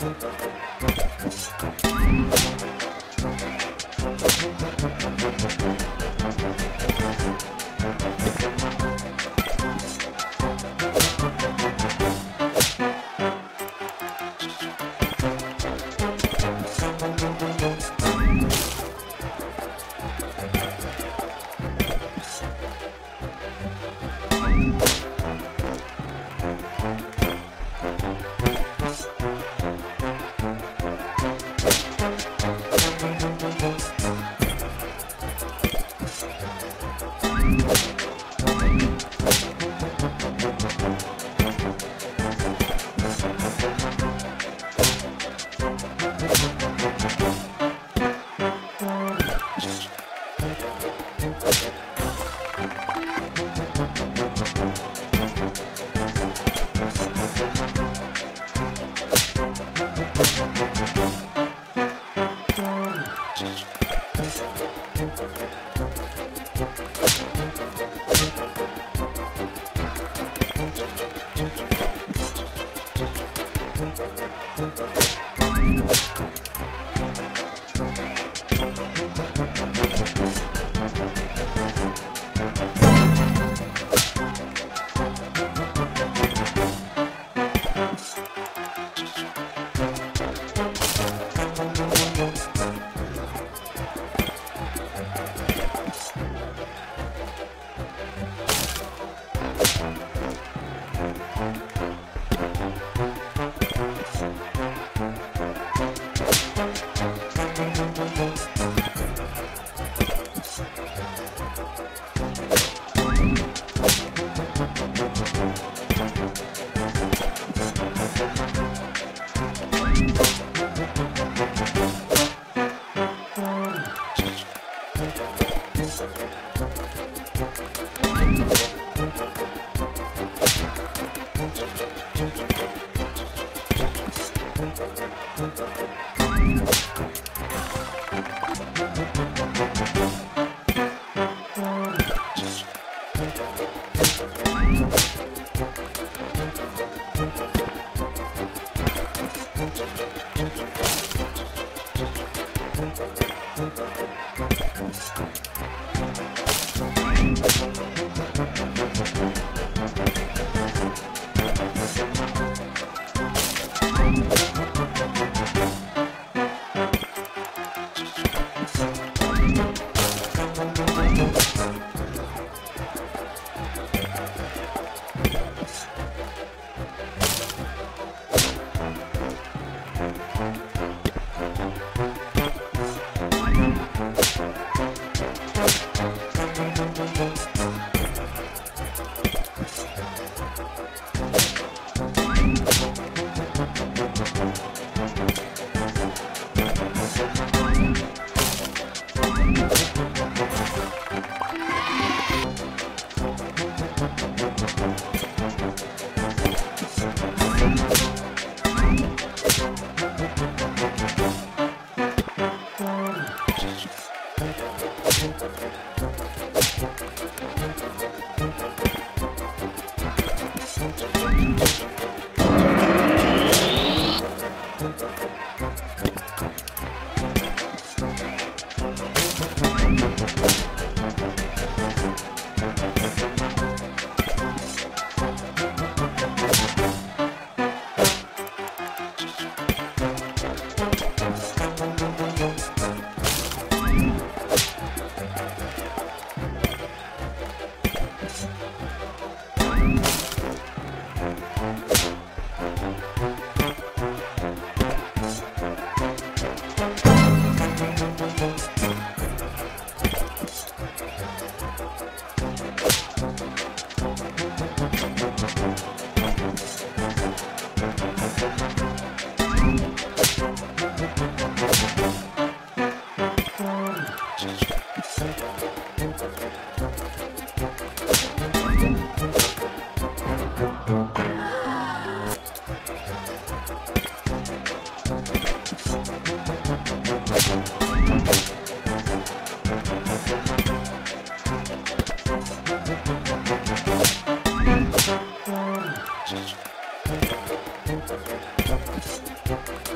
Thank you. Thank Thank you. Até a próxima.